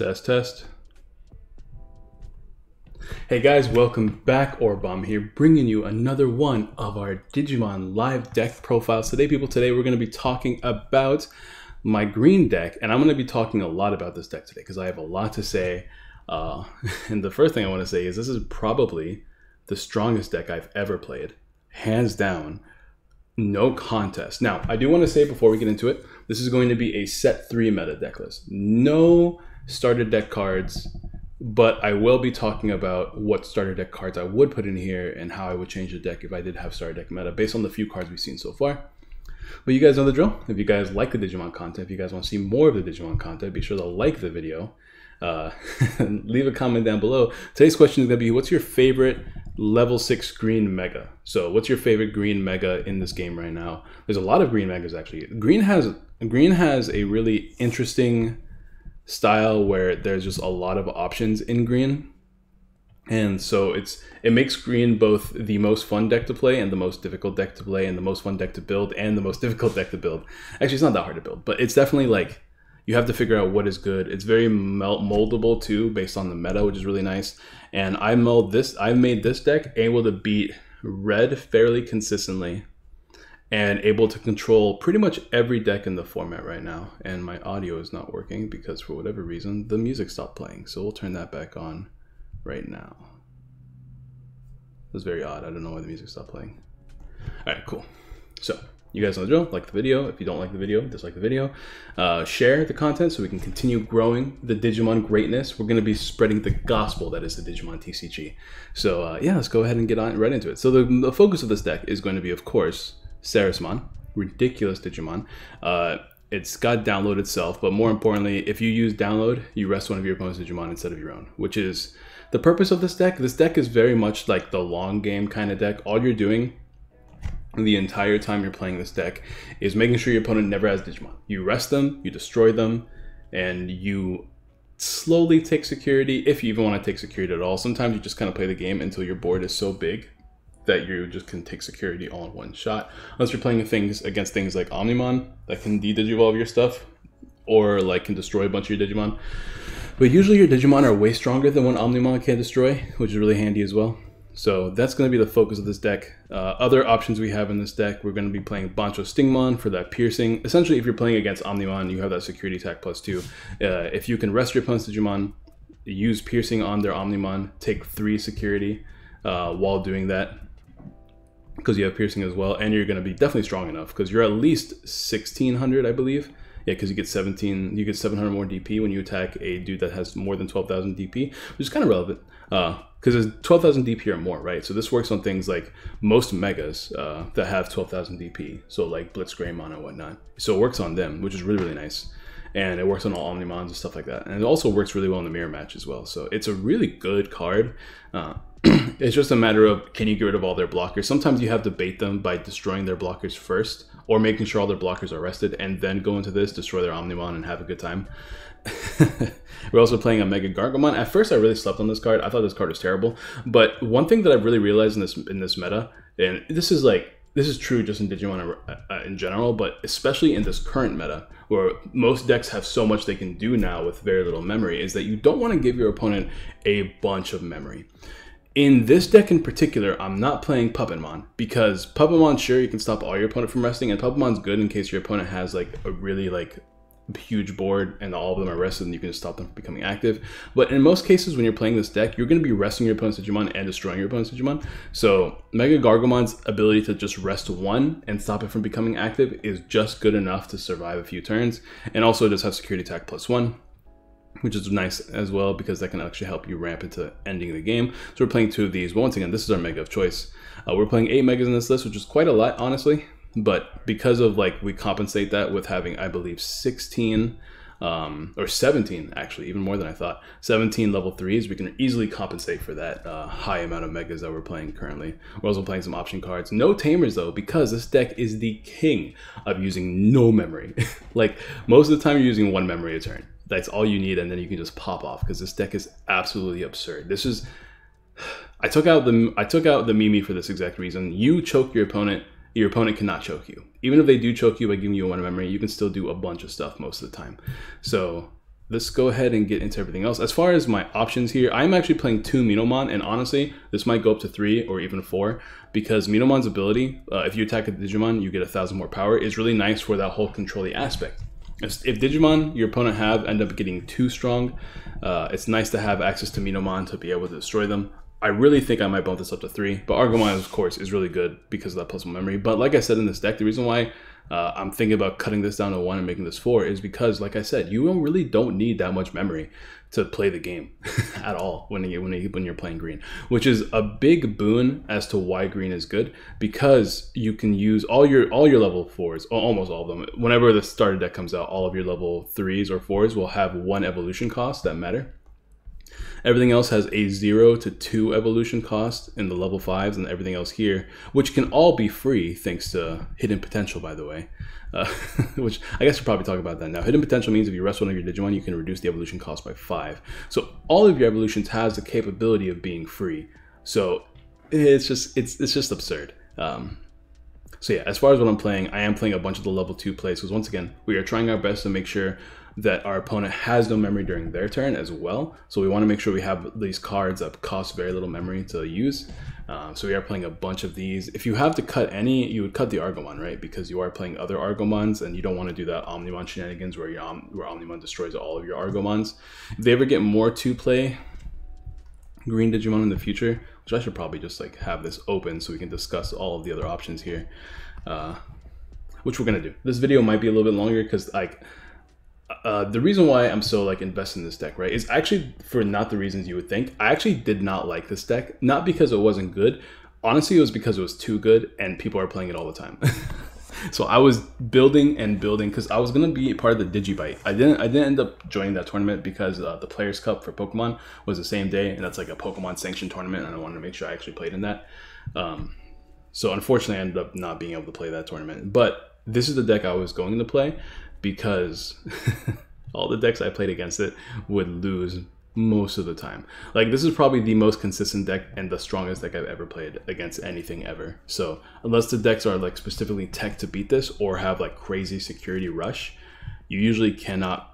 Test, test. Hey guys, welcome back. Aurabomb here, bringing you another one of our Digimon live deck profiles. Today, people, today we're going to be talking about my green deck, and I'm going to be talking a lot about this deck today because I have a lot to say. Uh, and the first thing I want to say is this is probably the strongest deck I've ever played, hands down. No contest. Now, I do want to say before we get into it, this is going to be a set three meta deck list. No starter deck cards, but I will be talking about what starter deck cards I would put in here and how I would change the deck if I did have starter deck meta based on the few cards we've seen so far. But you guys know the drill. If you guys like the Digimon content, if you guys want to see more of the Digimon content, be sure to like the video. Uh, leave a comment down below. Today's question is going to be what's your favorite level 6 green mega? So, what's your favorite green mega in this game right now? There's a lot of green megas actually. Green has green has a really interesting style where there's just a lot of options in green. And so it's it makes green both the most fun deck to play and the most difficult deck to play and the most fun deck to build and the most difficult deck to build. Actually, it's not that hard to build, but it's definitely like you have to figure out what is good. It's very moldable too, based on the meta, which is really nice. And I mold this. I made this deck able to beat red fairly consistently and able to control pretty much every deck in the format right now. And my audio is not working because for whatever reason, the music stopped playing. So we'll turn that back on right now. It was very odd. I don't know why the music stopped playing. All right, cool. So you guys know the drill. Like the video. If you don't like the video, dislike the video. Uh, share the content so we can continue growing the Digimon greatness. We're going to be spreading the gospel that is the Digimon TCG. So uh, yeah, let's go ahead and get on right into it. So the, the focus of this deck is going to be, of course, Ceresmon, ridiculous Digimon. Uh, it's got download itself, but more importantly, if you use download, you rest one of your opponent's Digimon instead of your own, which is the purpose of this deck. This deck is very much like the long game kind of deck. All you're doing the entire time you're playing this deck is making sure your opponent never has Digimon. You rest them, you destroy them, and you slowly take security if you even want to take security at all. Sometimes you just kind of play the game until your board is so big that you just can take security all in one shot. Unless you're playing things against things like Omnimon that can de-digivolve your stuff, or like can destroy a bunch of your Digimon. But usually your Digimon are way stronger than what Omnimon can destroy, which is really handy as well. So that's going to be the focus of this deck. Uh, other options we have in this deck, we're going to be playing Bancho Stingmon for that piercing. Essentially, if you're playing against Omnimon, you have that security attack plus two. Uh, if you can rest your opponent's Digimon, use piercing on their Omnimon, take three security uh, while doing that, because you have piercing as well, and you're going to be definitely strong enough because you're at least 1600, I believe. Yeah, because you get 17, you get 700 more DP when you attack a dude that has more than 12,000 DP, which is kind of relevant because uh, there's 12,000 DP or more, right? So this works on things like most megas uh, that have 12,000 DP, so like Blitz Blitzgreymon and whatnot. So it works on them, which is really really nice, and it works on all Omnimons and stuff like that, and it also works really well in the mirror match as well. So it's a really good card. Uh, it's just a matter of can you get rid of all their blockers. Sometimes you have to bait them by destroying their blockers first, or making sure all their blockers are rested, and then go into this, destroy their Omnimon, and have a good time. We're also playing a Mega Gargomon. At first, I really slept on this card. I thought this card was terrible. But one thing that I've really realized in this in this meta, and this is like this is true just in Digimon uh, in general, but especially in this current meta, where most decks have so much they can do now with very little memory, is that you don't want to give your opponent a bunch of memory. In this deck in particular, I'm not playing Puppetmon because Puppetmon, sure, you can stop all your opponent from resting, and Puppetmon's good in case your opponent has like a really like huge board and all of them are rested and you can stop them from becoming active. But in most cases, when you're playing this deck, you're going to be resting your opponent's Digimon and destroying your opponent's Digimon. So Mega Gargomon's ability to just rest one and stop it from becoming active is just good enough to survive a few turns. And also it does have security attack plus one which is nice as well because that can actually help you ramp into ending the game. So we're playing two of these. But once again, this is our mega of choice. Uh, we're playing eight megas in this list, which is quite a lot, honestly. But because of like we compensate that with having, I believe, 16 um, or 17 actually, even more than I thought. 17 level threes, we can easily compensate for that uh, high amount of megas that we're playing currently. We're also playing some option cards. No tamers though, because this deck is the king of using no memory. like most of the time, you're using one memory a turn. That's all you need, and then you can just pop off because this deck is absolutely absurd. This is. I took out the I took out the Mimi for this exact reason. You choke your opponent your opponent cannot choke you. Even if they do choke you by giving you a one memory, you can still do a bunch of stuff most of the time. So let's go ahead and get into everything else. As far as my options here, I'm actually playing two Minomon, and honestly, this might go up to three or even four because Minomon's ability, uh, if you attack a Digimon, you get a thousand more power, is really nice for that whole controlling aspect. If, if Digimon your opponent have end up getting too strong, uh, it's nice to have access to Minomon to be able to destroy them. I really think I might bump this up to three, but Argomon, of course, is really good because of that plus one memory. But like I said in this deck, the reason why uh, I'm thinking about cutting this down to one and making this four is because, like I said, you really don't need that much memory to play the game at all when you when you, when you're playing green, which is a big boon as to why green is good because you can use all your all your level fours, almost all of them. Whenever the starter deck comes out, all of your level threes or fours will have one evolution cost that matter. Everything else has a zero to two evolution cost in the level fives, and everything else here, which can all be free thanks to hidden potential, by the way. Uh, which I guess we'll probably talk about that now. Hidden potential means if you rest one of your Digimon, you can reduce the evolution cost by five. So all of your evolutions has the capability of being free. So it's just it's it's just absurd. Um, so yeah, as far as what I'm playing, I am playing a bunch of the level two plays because once again, we are trying our best to make sure that our opponent has no memory during their turn as well. So we want to make sure we have these cards that cost very little memory to use. Uh, so we are playing a bunch of these. If you have to cut any, you would cut the Argomon, right? Because you are playing other Argomons and you don't want to do that Omnimon shenanigans where, your, where Omnimon destroys all of your Argomons. If they ever get more to play green Digimon in the future, which I should probably just like have this open so we can discuss all of the other options here, uh, which we're going to do. This video might be a little bit longer because like uh, the reason why I'm so like invested in this deck, right, is actually for not the reasons you would think. I actually did not like this deck, not because it wasn't good. Honestly, it was because it was too good and people are playing it all the time. so I was building and building because I was gonna be part of the Digibyte. I didn't. I didn't end up joining that tournament because uh, the Players Cup for Pokemon was the same day, and that's like a Pokemon sanctioned tournament, and I wanted to make sure I actually played in that. Um, so unfortunately, I ended up not being able to play that tournament. But this is the deck I was going to play because all the decks I played against it would lose most of the time. Like this is probably the most consistent deck and the strongest deck I've ever played against anything ever. So unless the decks are like specifically tech to beat this or have like crazy security rush, you usually cannot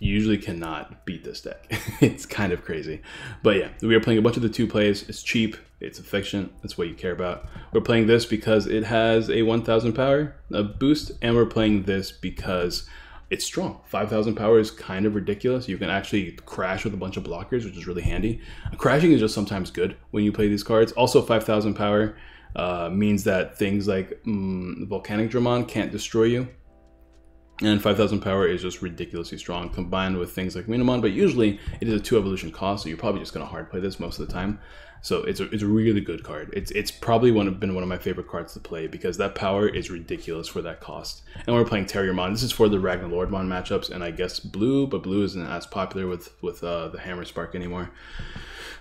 you usually cannot beat this deck. it's kind of crazy. But yeah, we are playing a bunch of the two plays. It's cheap, it's efficient, that's what you care about. We're playing this because it has a 1000 power a boost, and we're playing this because it's strong. 5,000 power is kind of ridiculous. You can actually crash with a bunch of blockers, which is really handy. Crashing is just sometimes good when you play these cards. Also, 5,000 power uh, means that things like mm, Volcanic Dramon can't destroy you. And 5000 power is just ridiculously strong combined with things like Minomon, but usually it is a two evolution cost, so you're probably just going to hard play this most of the time. So it's a, it's a really good card. It's it's probably one of, been one of my favorite cards to play because that power is ridiculous for that cost. And we're playing Terriermon. This is for the RagnaLoardmon matchups, and I guess blue, but blue isn't as popular with with uh, the Hammer Spark anymore.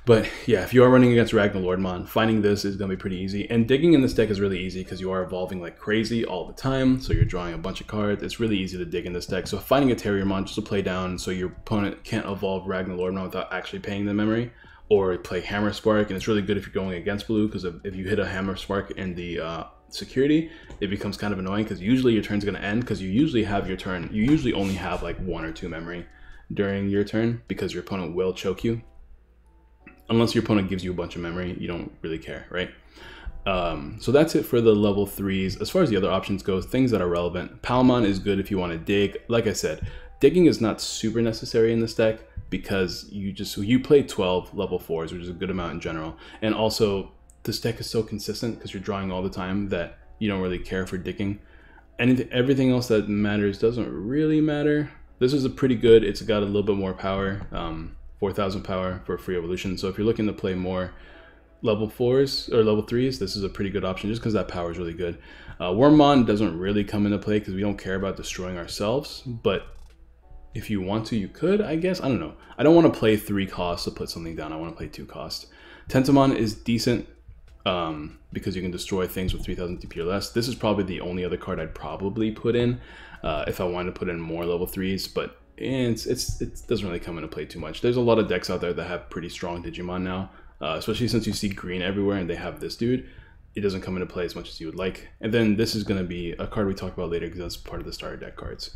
But yeah, if you are running against RagnaLoardmon, finding this is going to be pretty easy. And digging in this deck is really easy because you are evolving like crazy all the time. So you're drawing a bunch of cards. It's really easy to dig in this deck. So finding a Terriermon just to play down so your opponent can't evolve RagnaLoardmon without actually paying the memory. Or play Hammer Spark. And it's really good if you're going against blue because if, if you hit a Hammer Spark in the uh, security, it becomes kind of annoying because usually your turn's going to end because you usually have your turn. You usually only have like one or two memory during your turn because your opponent will choke you unless your opponent gives you a bunch of memory, you don't really care, right? Um, so that's it for the level threes. As far as the other options go, things that are relevant. Palmon is good if you want to dig. Like I said, digging is not super necessary in this deck because you just you play 12 level fours, which is a good amount in general. And also this deck is so consistent because you're drawing all the time that you don't really care for digging. Anything everything else that matters doesn't really matter. This is a pretty good, it's got a little bit more power. Um, 4000 power for free evolution. So if you're looking to play more level fours or level threes, this is a pretty good option just because that power is really good. Uh, Wormmon doesn't really come into play because we don't care about destroying ourselves, but if you want to, you could, I guess. I don't know. I don't want to play three costs to put something down. I want to play two costs. Tentomon is decent um, because you can destroy things with 3000 DP or less. This is probably the only other card I'd probably put in uh, if I wanted to put in more level threes, but it's, it's it doesn't really come into play too much. There's a lot of decks out there that have pretty strong Digimon now, uh, especially since you see green everywhere and they have this dude. It doesn't come into play as much as you would like. And then this is going to be a card we talk about later because that's part of the starter deck cards.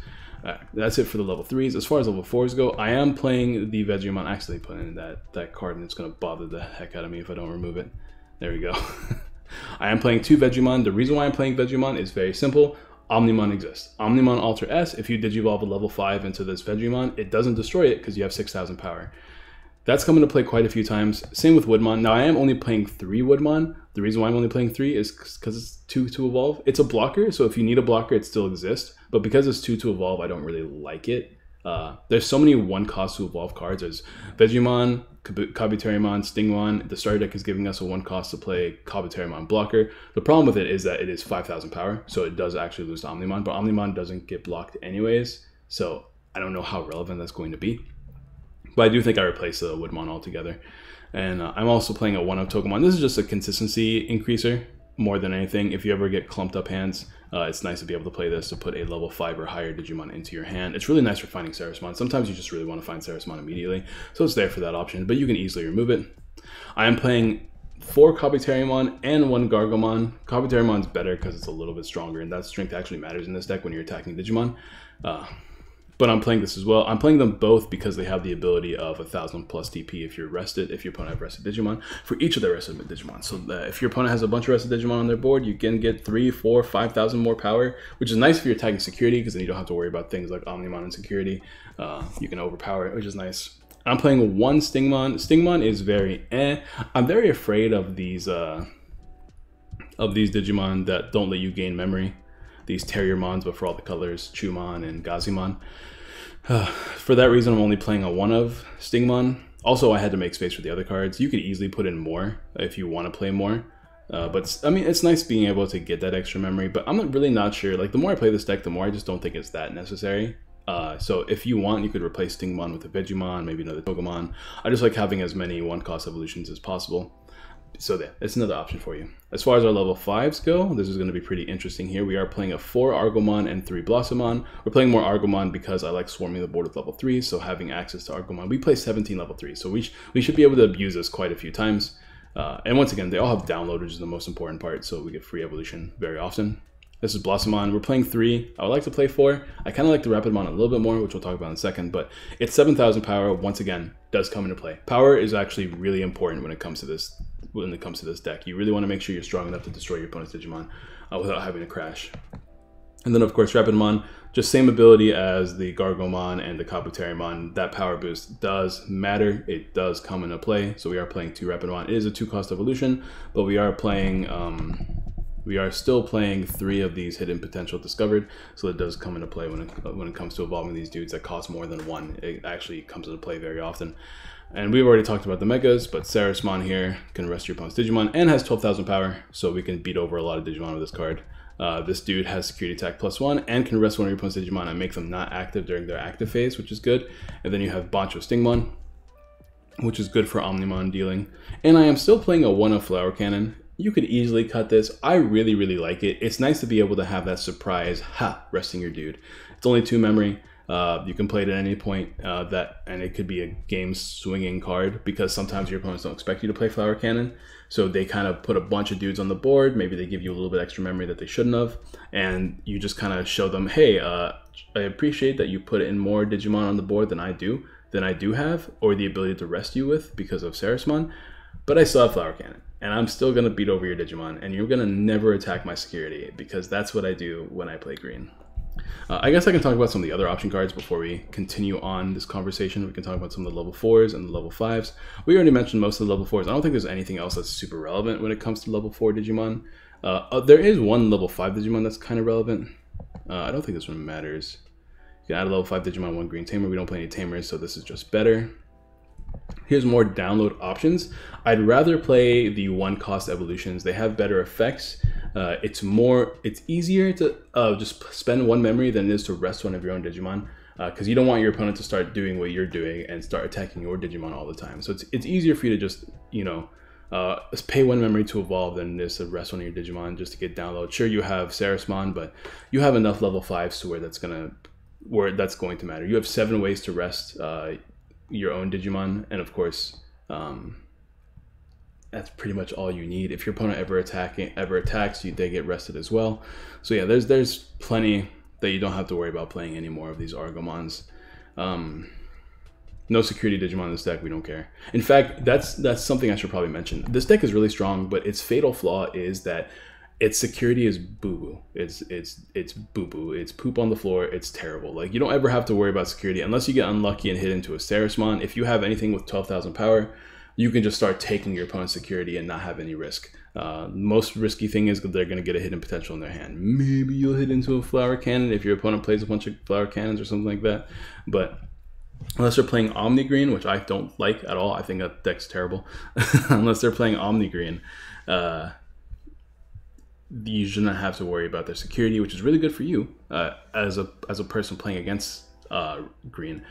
Uh, that's it for the level threes. As far as level fours go, I am playing the Vegemon. Actually, put in that that card, and it's going to bother the heck out of me if I don't remove it. There we go. I am playing two Vegemon. The reason why I'm playing Vegemon is very simple. Omnimon exists. Omnimon Alter S, if you Digivolve a level 5 into this Vegemon, it doesn't destroy it because you have 6,000 power. That's coming to play quite a few times. Same with Woodmon. Now, I am only playing three Woodmon. The reason why I'm only playing three is because it's two to evolve. It's a blocker, so if you need a blocker, it still exists. But because it's two to evolve, I don't really like it. Uh, there's so many one cost to evolve cards. There's Vegemon, Kabuterimon, Stingmon. The starter deck is giving us a one cost to play Kabuterimon blocker. The problem with it is that it is 5,000 power, so it does actually lose to Omnimon, but Omnimon doesn't get blocked anyways. So I don't know how relevant that's going to be. But I do think I replace the Woodmon altogether. And uh, I'm also playing a 1 of Togemon. This is just a consistency increaser more than anything. If you ever get clumped up hands, uh, it's nice to be able to play this to put a level 5 or higher Digimon into your hand. It's really nice for finding Ceresmon. Sometimes you just really want to find Ceresmon immediately, so it's there for that option, but you can easily remove it. I am playing four Kabuterimon and one Gargomon. Kabuterimon's better because it's a little bit stronger, and that strength actually matters in this deck when you're attacking Digimon. Uh, but I'm playing this as well. I'm playing them both because they have the ability of a thousand plus DP if you're rested, if your opponent has rested Digimon, for each of their rested Digimon. So if your opponent has a bunch of rested Digimon on their board, you can get three, four, five thousand more power, which is nice if you're attacking security because then you don't have to worry about things like Omnimon and security. Uh, you can overpower it, which is nice. I'm playing one Stingmon. Stingmon is very eh. I'm very afraid of these uh, of these Digimon that don't let you gain memory. These Terriermons, but for all the colors, Chuumon and Gazimon. for that reason, I'm only playing a one of Stingmon. Also, I had to make space for the other cards. You could easily put in more if you want to play more. Uh, but I mean, it's nice being able to get that extra memory. But I'm really not sure. Like the more I play this deck, the more I just don't think it's that necessary. Uh, so if you want, you could replace Stingmon with a Vegemon, maybe another Pokemon. I just like having as many one-cost evolutions as possible so there, it's another option for you. As far as our level 5s go, this is going to be pretty interesting here. We are playing a 4 Argomon and 3 Blossomon. We're playing more Argomon because I like swarming the board with level 3, so having access to Argomon. We play 17 level 3, so we, sh we should be able to abuse this quite a few times. Uh, and once again, they all have download, which is the most important part, so we get free evolution very often. This is Blossomon. We're playing three. I would like to play four. I kind of like the Rapidmon a little bit more, which we'll talk about in a second, but it's 7,000 power, once again, does come into play. Power is actually really important when it comes to this when it comes to this deck. You really want to make sure you're strong enough to destroy your opponent's Digimon uh, without having to crash. And then, of course, Rapidmon, just same ability as the Gargomon and the Kabuterimon. That power boost does matter. It does come into play. So we are playing two Rapidmon. It is a two-cost evolution, but we are playing... Um, we are still playing three of these hidden potential discovered, so it does come into play when it, when it comes to evolving these dudes that cost more than one. It actually comes into play very often. And we've already talked about the Megas, but Ceresmon here can rest your opponent's Digimon and has 12,000 power, so we can beat over a lot of Digimon with this card. Uh, this dude has security attack plus one and can rest one of your opponent's Digimon and make them not active during their active phase, which is good. And then you have Bancho Stingmon, which is good for Omnimon dealing. And I am still playing a one of Flower Cannon. You could easily cut this. I really, really like it. It's nice to be able to have that surprise, ha, resting your dude. It's only two memory. Uh, you can play it at any point uh, that, and it could be a game swinging card because sometimes your opponents don't expect you to play Flower Cannon. So they kind of put a bunch of dudes on the board. Maybe they give you a little bit extra memory that they shouldn't have, and you just kind of show them, hey, uh, I appreciate that you put in more Digimon on the board than I do, than I do have, or the ability to rest you with because of Ceresmon, but I still have Flower Cannon and I'm still gonna beat over your Digimon, and you're gonna never attack my security because that's what I do when I play green. Uh, I guess I can talk about some of the other option cards before we continue on this conversation. We can talk about some of the level 4s and the level 5s. We already mentioned most of the level 4s. I don't think there's anything else that's super relevant when it comes to level 4 Digimon. Uh, uh, there is one level 5 Digimon that's kind of relevant. Uh, I don't think this one matters. You can add a level 5 Digimon, one green tamer. We don't play any tamers, so this is just better. Here's more download options. I'd rather play the one cost evolutions. They have better effects uh, it's more, it's easier to uh, just spend one memory than it is to rest one of your own Digimon because uh, you don't want your opponent to start doing what you're doing and start attacking your Digimon all the time. So it's, it's easier for you to just, you know, uh, pay one memory to evolve than this to rest one of your Digimon just to get download. Sure, you have Ceresmon, but you have enough level fives to where that's gonna where that's going to matter. You have seven ways to rest uh, your own Digimon, and of course, um, that's pretty much all you need. If your opponent ever attacking ever attacks, you they get rested as well. So yeah, there's there's plenty that you don't have to worry about playing any more of these Argomons. Um, no security Digimon in this deck. We don't care. In fact, that's that's something I should probably mention. This deck is really strong, but its fatal flaw is that its security is boo boo. It's it's it's boo boo. It's poop on the floor. It's terrible. Like you don't ever have to worry about security unless you get unlucky and hit into a Ceresmon. If you have anything with twelve thousand power, you can just start taking your opponent's security and not have any risk. Uh, most risky thing is they're going to get a hidden potential in their hand. Maybe you'll hit into a flower cannon if your opponent plays a bunch of flower cannons or something like that. But unless they're playing Omni Green, which I don't like at all. I think that deck's terrible. unless they're playing Omni Green, uh, you shouldn't have to worry about their security, which is really good for you uh, as a as a person playing against uh, Green.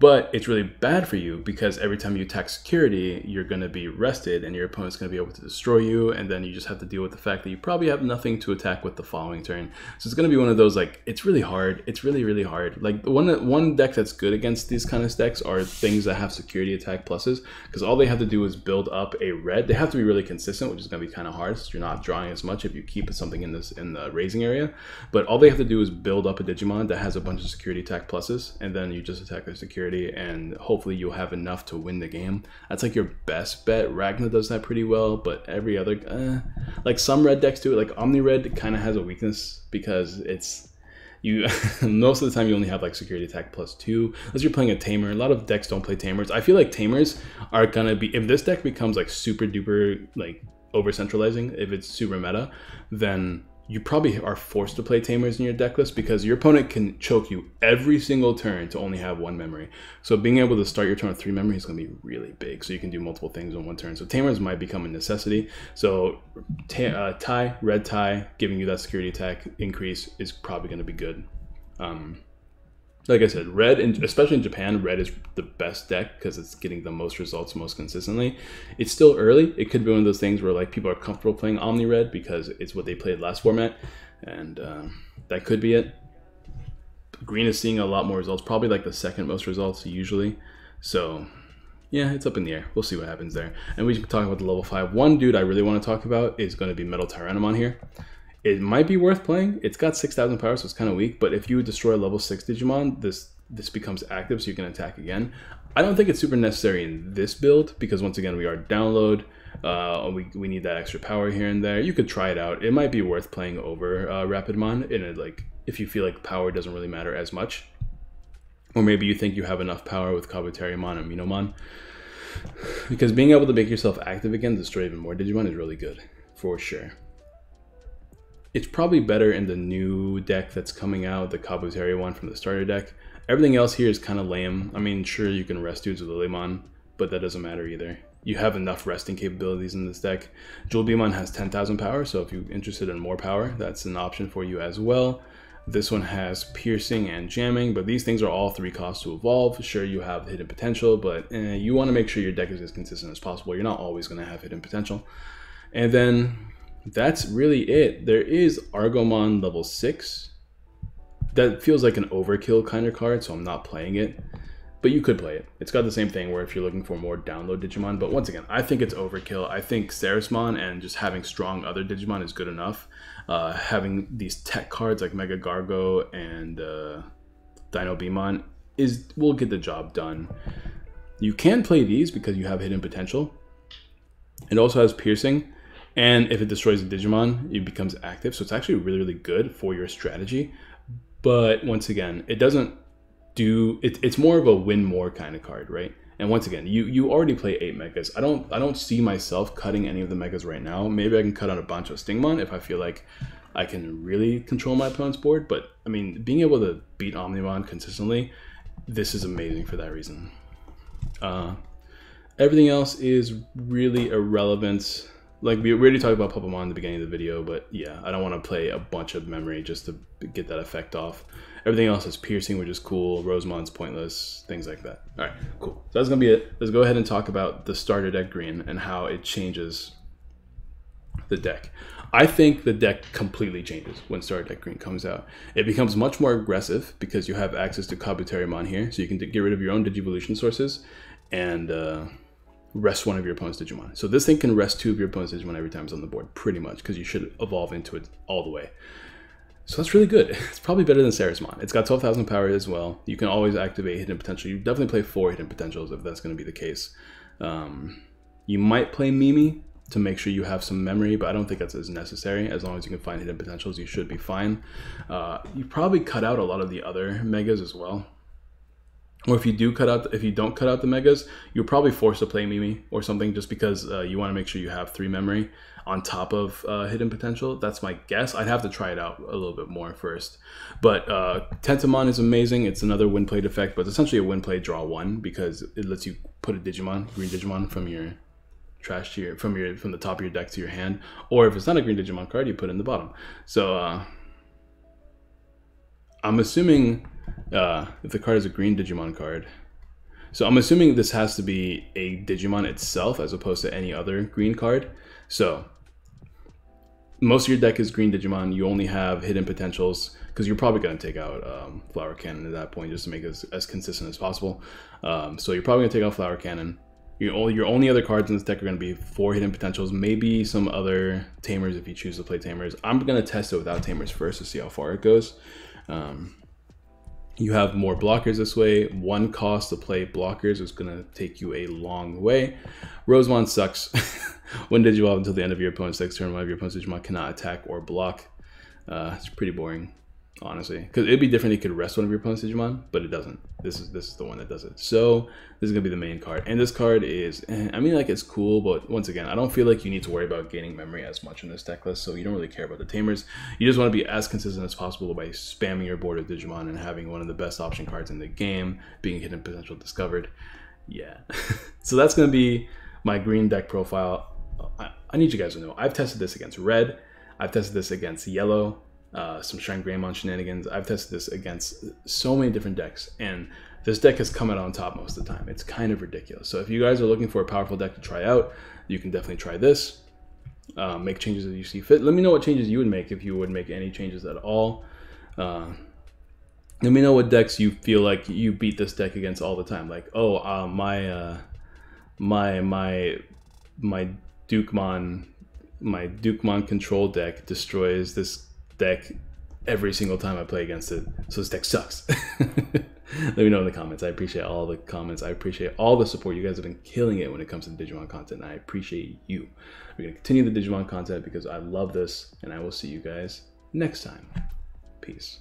But it's really bad for you because every time you attack security, you're going to be rested and your opponent's going to be able to destroy you. And then you just have to deal with the fact that you probably have nothing to attack with the following turn. So it's going to be one of those like, it's really hard. It's really, really hard. Like one, one deck that's good against these kind of decks are things that have security attack pluses because all they have to do is build up a red. They have to be really consistent, which is going to be kind of hard so you're not drawing as much if you keep something in this in the raising area. But all they have to do is build up a Digimon that has a bunch of security attack pluses and then you just attack their security and hopefully you'll have enough to win the game. That's like your best bet. Ragna does that pretty well, but every other, uh, like some red decks do it. Like Omni Red kind of has a weakness because it's you most of the time you only have like security attack plus two unless you're playing a tamer a lot of decks don't play tamers i feel like tamers are gonna be if this deck becomes like super duper like over centralizing if it's super meta then you probably are forced to play Tamers in your deck list because your opponent can choke you every single turn to only have one memory. So being able to start your turn with three memory is going to be really big. So you can do multiple things in one turn. So Tamers might become a necessity. So uh, Tai, red Tai, giving you that security attack increase is probably going to be good. Um, like I said, red, and especially in Japan, red is the best deck because it's getting the most results most consistently. It's still early. It could be one of those things where like people are comfortable playing Omni Red because it's what they played last format, and um, that could be it. Green is seeing a lot more results, probably like the second most results usually. So yeah, it's up in the air. We'll see what happens there. And we can talk about the level five. One dude I really want to talk about is going to be Metal Tyrannomon here. It might be worth playing. It's got 6,000 power, so it's kind of weak. But if you destroy a level 6 Digimon, this this becomes active, so you can attack again. I don't think it's super necessary in this build, because once again, we are download. Uh, we, we need that extra power here and there. You could try it out. It might be worth playing over uh, Rapidmon in it, like if you feel like power doesn't really matter as much. Or maybe you think you have enough power with Kabuterimon and Minomon. Because being able to make yourself active again, destroy even more Digimon is really good, for sure. It's probably better in the new deck that's coming out, the Kabuteri one from the starter deck. Everything else here is kind of lame. I mean, sure, you can rest dudes with Lilymon, but that doesn't matter either. You have enough resting capabilities in this deck. JewelBeemon has 10,000 power, so if you're interested in more power, that's an option for you as well. This one has piercing and jamming, but these things are all three costs to evolve. Sure, you have hidden potential, but eh, you want to make sure your deck is as consistent as possible. You're not always going to have hidden potential. And then that's really it. There is Argomon level 6. That feels like an overkill kind of card, so I'm not playing it. But you could play it. It's got the same thing where if you're looking for more download Digimon, but once again, I think it's overkill. I think Ceresmon and just having strong other Digimon is good enough. Uh, having these tech cards like Mega Gargo and uh, DinoBeemon is will get the job done. You can play these because you have hidden potential. It also has piercing, and if it destroys a Digimon, it becomes active. So it's actually really, really good for your strategy. But once again, it doesn't do it, it's more of a win more kind of card, right? And once again, you you already play eight megas. I don't I don't see myself cutting any of the megas right now. Maybe I can cut out a bunch of Stingmon if I feel like I can really control my opponent's board. But I mean, being able to beat Omnimon consistently, this is amazing for that reason. Uh, everything else is really irrelevant like we already talked about Pokemon in the beginning of the video, but yeah, I don't want to play a bunch of memory just to get that effect off. Everything else is piercing, which is cool. Rosemon's pointless, things like that. All right, cool. So that's gonna be it. Let's go ahead and talk about the starter deck green and how it changes the deck. I think the deck completely changes when starter deck green comes out. It becomes much more aggressive because you have access to Kabuterimon here, so you can get rid of your own Digivolution sources and. Uh, rest one of your opponent's Digimon. So this thing can rest two of your opponent's Digimon every time it's on the board, pretty much, because you should evolve into it all the way. So that's really good. It's probably better than Ceresmon. It's got 12,000 power as well. You can always activate hidden potential. You definitely play four hidden potentials if that's going to be the case. Um, you might play Mimi to make sure you have some memory, but I don't think that's as necessary. As long as you can find hidden potentials, you should be fine. Uh, you probably cut out a lot of the other megas as well or if you do cut out, if you don't cut out the megas, you're probably forced to play Mimi or something just because uh, you want to make sure you have three memory on top of uh, hidden potential. That's my guess. I'd have to try it out a little bit more first. But uh, Tentomon is amazing. It's another win plate effect, but it's essentially a win play draw one because it lets you put a Digimon, green Digimon from your trash to your from your from the top of your deck to your hand, or if it's not a green Digimon card, you put it in the bottom. So uh, I'm assuming uh, if the card is a green Digimon card. So I'm assuming this has to be a Digimon itself as opposed to any other green card. So most of your deck is green Digimon. You only have hidden potentials because you're probably going to take out um, Flower Cannon at that point just to make it as, as consistent as possible. Um, so you're probably going to take out Flower Cannon. Your, only, your only other cards in this deck are going to be four hidden potentials, maybe some other tamers if you choose to play tamers. I'm going to test it without tamers first to see how far it goes. Um, you have more blockers this way. One cost to play blockers is going to take you a long way. Rosemon sucks. when did you evolve until the end of your opponent's next turn? One of your opponent's Digimon cannot attack or block. Uh, it's pretty boring honestly, because it'd be different. If you could rest one of your opponent's Digimon, but it doesn't. This is this is the one that does it. So this is gonna be the main card, and this card is. Eh, I mean, like it's cool, but once again, I don't feel like you need to worry about gaining memory as much in this deck list. So you don't really care about the tamers. You just want to be as consistent as possible by spamming your board with Digimon and having one of the best option cards in the game, being hidden potential discovered. Yeah. so that's gonna be my green deck profile. I, I need you guys to know I've tested this against red. I've tested this against yellow uh, some ShineGreymon shenanigans. I've tested this against so many different decks, and this deck has come out on top most of the time. It's kind of ridiculous. So if you guys are looking for a powerful deck to try out, you can definitely try this. Uh, make changes as you see fit. Let me know what changes you would make if you would make any changes at all. Uh, let me know what decks you feel like you beat this deck against all the time. Like, oh, uh, my uh, my my my Dukemon my Dukemon control deck destroys this deck every single time I play against it. So this deck sucks. Let me know in the comments. I appreciate all the comments. I appreciate all the support. You guys have been killing it when it comes to Digimon content. And I appreciate you. We're going to continue the Digimon content because I love this, and I will see you guys next time. Peace.